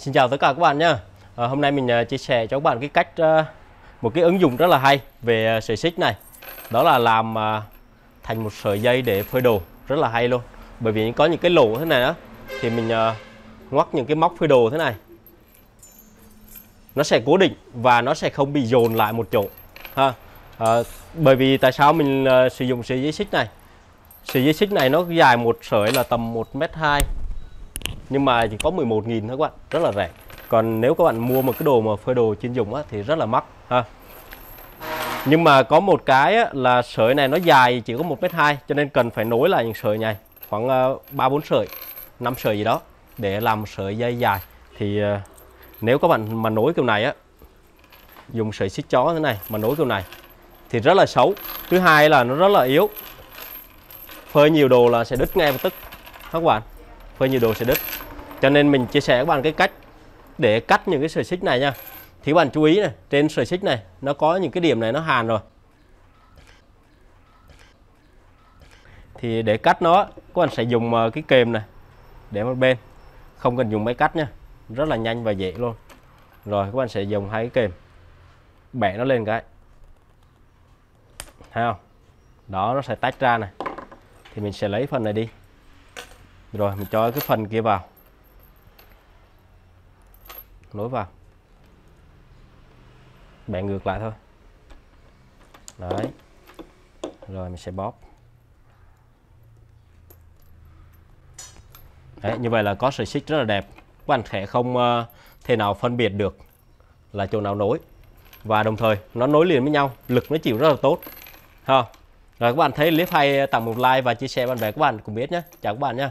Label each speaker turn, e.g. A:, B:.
A: Xin chào tất cả các bạn nhé. À, ờ, hôm nay mình ờ, chia sẻ cho các bạn cái cách ờ, một cái ứng dụng rất là hay về sợi xích này. Đó là làm thành một sợi dây để phơi đồ rất là hay luôn. Bởi vì có những cái lỗ thế này đó thì mình à, ngoắc những cái móc phơi đồ thế này. Nó sẽ cố định và nó sẽ không bị dồn lại một chỗ. Ha. À, bởi vì tại sao mình sử dụng sợi dây xích này? Sợi dây xích này nó dài một sợi là tầm 1m2 nhưng mà chỉ có 11.000 thôi các bạn rất là rẻ. Còn nếu các bạn mua một cái đồ mà phơi đồ chuyên dùng á, thì rất là mắc ha. Nhưng mà có một cái á, là sợi này nó dài chỉ có 1m2 cho nên cần phải nối lại những sợi này khoảng uh, 3 4 sợi 5 sợi gì đó để làm sợi dây dài. Thì uh, nếu các bạn mà nối kiểu này á dùng sợi xích chó thế này mà nối kiểu này thì rất là xấu. Thứ hai là nó rất là yếu. Phơi nhiều đồ là sẽ đứt ngay lập tức các bạn. Phơi nhiều đồ sẽ đứt cho nên mình chia sẻ các bạn cái cách để cắt những cái sợi xích này nha. Thì các bạn chú ý này, trên sợi xích này, nó có những cái điểm này nó hàn rồi. Thì để cắt nó, các bạn sẽ dùng ờ, cái kềm này để một bên. Không cần dùng máy cắt nha, rất là nhanh và dễ luôn. Rồi, các bạn sẽ dùng hai cái kềm, bẻ nó lên cái. Thấy không? Đó, nó sẽ tách ra này. Thì mình sẽ lấy phần này đi. Rồi, mình cho cái phần kia vào nối vào. Bạn ngược lại thôi. Đấy. Rồi mình sẽ bóp. Đấy như vậy là có sợi xích rất là đẹp. Các bạn sẽ không uh, thể nào phân biệt được là chỗ nào nối. Và đồng thời nó nối liền với nhau. Lực nó chịu rất là tốt. Ha rồi các bạn thấy clip hay tặng một like và chia sẻ bạn bè các bạn cùng biết nhé chào các bạn nhé